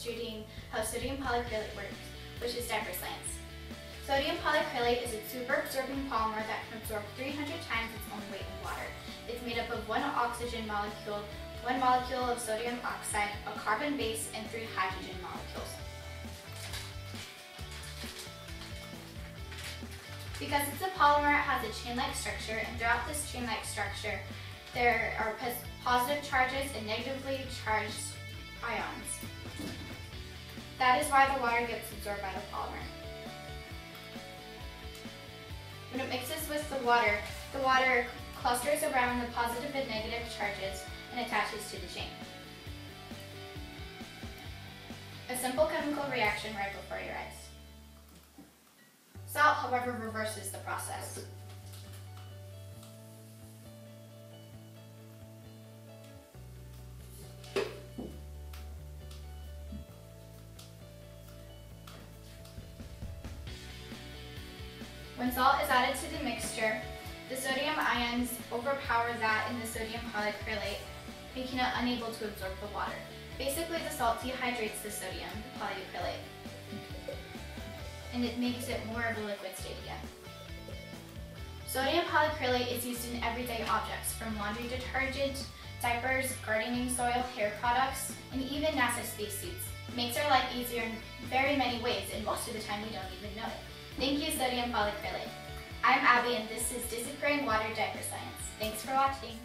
demonstrating how sodium polyacrylate works, which is diaper science. Sodium polyacrylate is a super absorbing polymer that can absorb 300 times its own weight in water. It's made up of one oxygen molecule, one molecule of sodium oxide, a carbon base, and three hydrogen molecules. Because it's a polymer, it has a chain-like structure, and throughout this chain-like structure, there are positive charges and negatively charged ions. That is why the water gets absorbed by the polymer. When it mixes with the water, the water clusters around the positive and negative charges and attaches to the chain. A simple chemical reaction right before your eyes. Salt, however, reverses the process. When salt is added to the mixture, the sodium ions overpower that in the sodium polyacrylate, making it unable to absorb the water. Basically, the salt dehydrates the sodium polyacrylate, and it makes it more of a liquid state again. Sodium polyacrylate is used in everyday objects, from laundry detergent, diapers, gardening soil, hair products, and even NASA spacesuits. It makes our life easier in very many ways, and most of the time we don't even know it. Thank you, Sodium Polyacrylate. I'm Abby, and this is Disappearing Water Diaper Science. Thanks for watching.